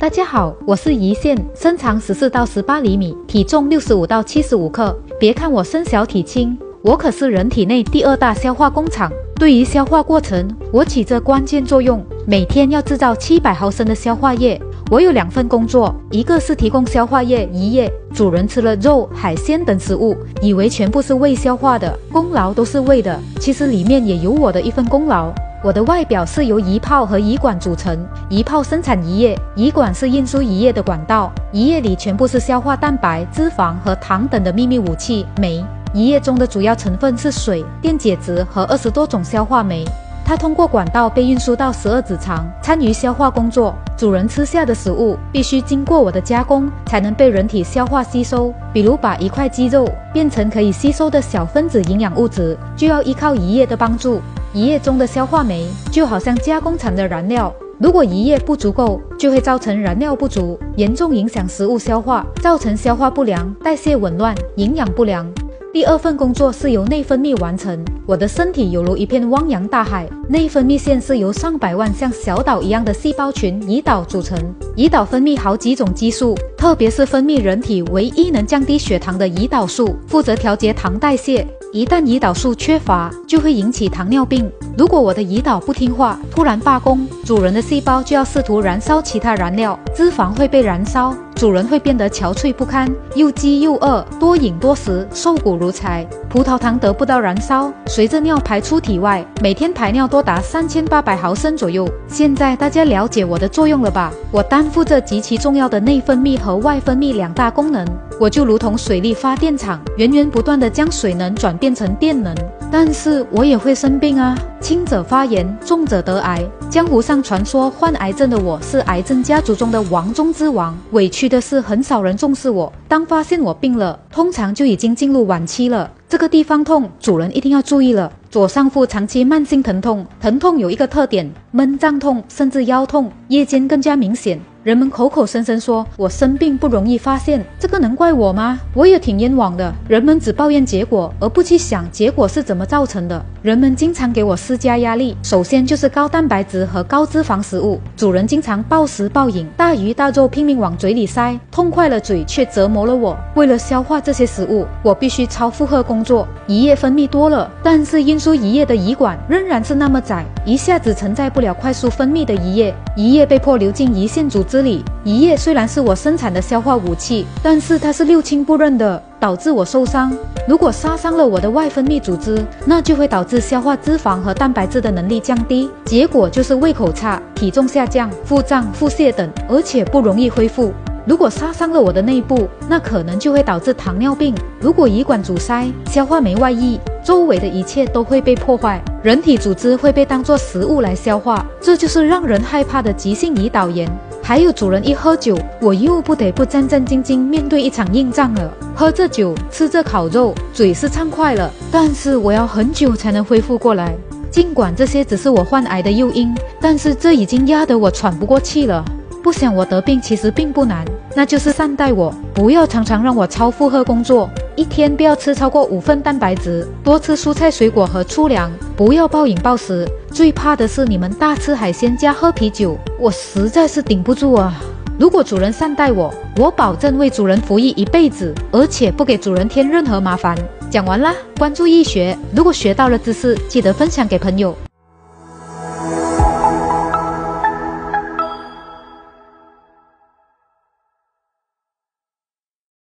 大家好，我是胰腺，身长十四到十八厘米，体重六十五到七十五克。别看我身小体轻，我可是人体内第二大消化工厂。对于消化过程，我起着关键作用。每天要制造七百毫升的消化液。我有两份工作，一个是提供消化液胰液。主人吃了肉、海鲜等食物，以为全部是胃消化的，功劳都是胃的。其实里面也有我的一份功劳。我的外表是由胰泡和胰管组成，胰泡生产胰液，胰管是运输胰液的管道，胰液里全部是消化蛋白、脂肪和糖等的秘密武器。酶，胰液中的主要成分是水、电解质和二十多种消化酶。它通过管道被运输到十二指肠，参与消化工作。主人吃下的食物必须经过我的加工，才能被人体消化吸收。比如把一块肌肉变成可以吸收的小分子营养物质，就要依靠胰液的帮助。胰液中的消化酶就好像加工厂的燃料，如果胰液不足够，就会造成燃料不足，严重影响食物消化，造成消化不良、代谢紊乱、营养不良。第二份工作是由内分泌完成。我的身体犹如一片汪洋大海，内分泌腺是由上百万像小岛一样的细胞群胰岛组成。胰岛分泌好几种激素，特别是分泌人体唯一能降低血糖的胰岛素，负责调节糖代谢。一旦胰岛素缺乏，就会引起糖尿病。如果我的胰岛不听话，突然罢工，主人的细胞就要试图燃烧其他燃料，脂肪会被燃烧，主人会变得憔悴不堪，又饥又饿，多饮多食，瘦骨如柴。葡萄糖得不到燃烧，随着尿排出体外，每天排尿多达三千八百毫升左右。现在大家了解我的作用了吧？我担负着极其重要的内分泌和外分泌两大功能。我就如同水力发电厂，源源不断的将水能转变成电能。但是我也会生病啊，轻者发炎，重者得癌。江湖上传说患癌症的我是癌症家族中的王中之王。委屈的是，很少人重视我。当发现我病了，通常就已经进入晚期了。这个地方痛，主人一定要注意了。左上腹长期慢性疼痛，疼痛有一个特点：闷胀痛，甚至腰痛，夜间更加明显。人们口口声声说我生病不容易发现，这个能怪我吗？我也挺冤枉的。人们只抱怨结果，而不去想结果是怎么造成的。人们经常给我施加压力，首先就是高蛋白质和高脂肪食物。主人经常暴食暴饮，大鱼大肉拼命往嘴里塞，痛快了嘴却折磨了我。为了消化这些食物，我必须超负荷工作，胰液分泌多了，但是运输胰液的胰管仍然是那么窄，一下子承载不了快速分泌的胰液，胰液被迫流进胰腺组。织里，胰液虽然是我生产的消化武器，但是它是六亲不认的，导致我受伤。如果杀伤了我的外分泌组织，那就会导致消化脂肪和蛋白质的能力降低，结果就是胃口差、体重下降、腹胀、腹泻等，而且不容易恢复。如果杀伤了我的内部，那可能就会导致糖尿病。如果胰管阻塞，消化酶外溢，周围的一切都会被破坏，人体组织会被当作食物来消化，这就是让人害怕的急性胰岛炎。还有主人一喝酒，我又不得不战战兢兢面对一场硬仗了。喝着酒，吃着烤肉，嘴是畅快了，但是我要很久才能恢复过来。尽管这些只是我患癌的诱因，但是这已经压得我喘不过气了。不想我得病其实并不难，那就是善待我，不要常常让我超负荷工作。一天不要吃超过五份蛋白质，多吃蔬菜水果和粗粮，不要暴饮暴食。最怕的是你们大吃海鲜加喝啤酒，我实在是顶不住啊！如果主人善待我，我保证为主人服役一辈子，而且不给主人添任何麻烦。讲完啦，关注易学，如果学到了知识，记得分享给朋友。